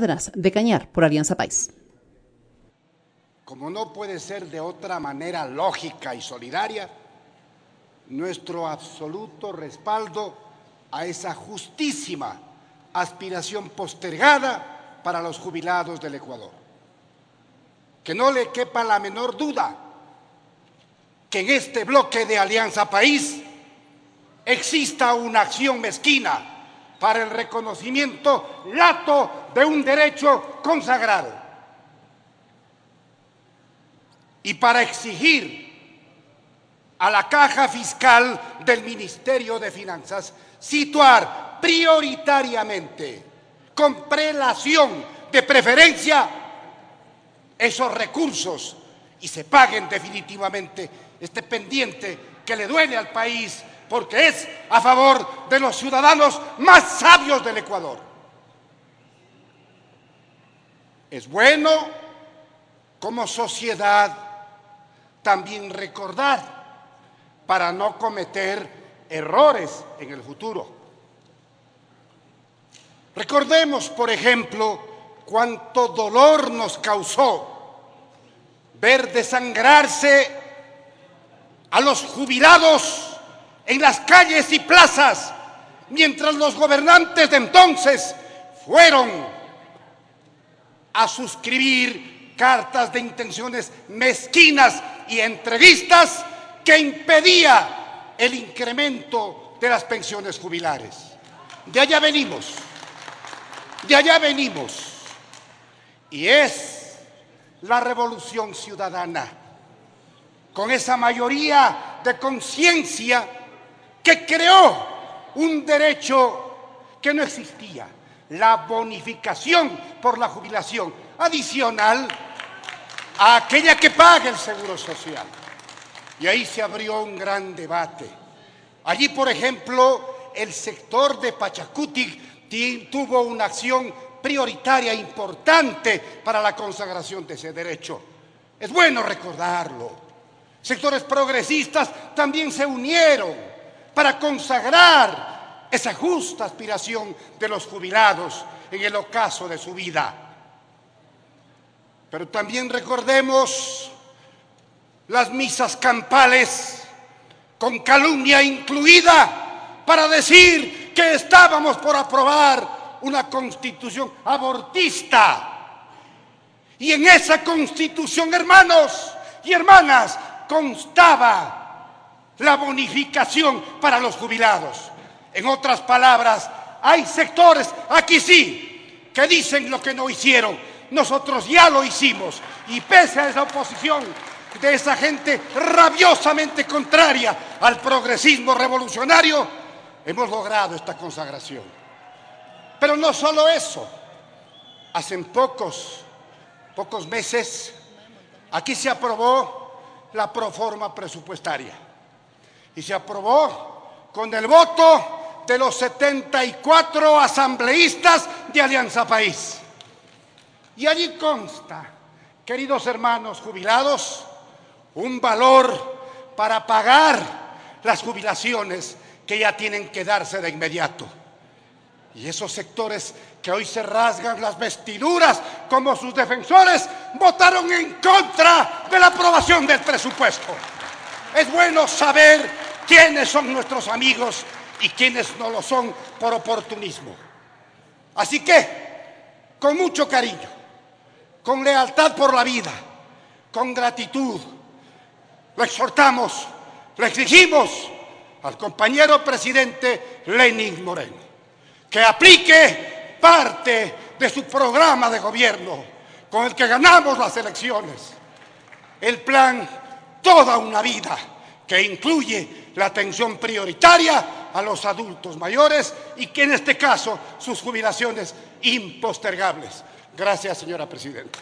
De Cañar, por Alianza País. Como no puede ser de otra manera lógica y solidaria, nuestro absoluto respaldo a esa justísima aspiración postergada para los jubilados del Ecuador. Que no le quepa la menor duda que en este bloque de Alianza País exista una acción mezquina para el reconocimiento lato de un derecho consagrado. Y para exigir a la caja fiscal del Ministerio de Finanzas situar prioritariamente, con prelación de preferencia, esos recursos y se paguen definitivamente este pendiente que le duele al país porque es a favor de los ciudadanos más sabios del Ecuador. Es bueno como sociedad también recordar para no cometer errores en el futuro. Recordemos, por ejemplo, cuánto dolor nos causó ver desangrarse a los jubilados en las calles y plazas, mientras los gobernantes de entonces fueron a suscribir cartas de intenciones mezquinas y entrevistas que impedía el incremento de las pensiones jubilares. De allá venimos, de allá venimos. Y es la revolución ciudadana, con esa mayoría de conciencia que creó un derecho que no existía, la bonificación por la jubilación adicional a aquella que paga el Seguro Social. Y ahí se abrió un gran debate. Allí, por ejemplo, el sector de Pachacuti tuvo una acción prioritaria importante para la consagración de ese derecho. Es bueno recordarlo. Sectores progresistas también se unieron para consagrar esa justa aspiración de los jubilados en el ocaso de su vida. Pero también recordemos las misas campales con calumnia incluida para decir que estábamos por aprobar una constitución abortista. Y en esa constitución, hermanos y hermanas, constaba la bonificación para los jubilados. En otras palabras, hay sectores, aquí sí, que dicen lo que no hicieron. Nosotros ya lo hicimos. Y pese a esa oposición, de esa gente rabiosamente contraria al progresismo revolucionario, hemos logrado esta consagración. Pero no solo eso, hace pocos, pocos meses, aquí se aprobó la proforma presupuestaria y se aprobó con el voto de los 74 asambleístas de Alianza País. Y allí consta, queridos hermanos jubilados, un valor para pagar las jubilaciones que ya tienen que darse de inmediato. Y esos sectores que hoy se rasgan las vestiduras como sus defensores votaron en contra de la aprobación del presupuesto. Es bueno saber quiénes son nuestros amigos y quiénes no lo son por oportunismo. Así que, con mucho cariño, con lealtad por la vida, con gratitud, lo exhortamos, lo exigimos al compañero presidente Lenin Moreno, que aplique parte de su programa de gobierno con el que ganamos las elecciones, el plan Toda una vida, que incluye la atención prioritaria a los adultos mayores y que en este caso sus jubilaciones impostergables. Gracias, señora presidenta.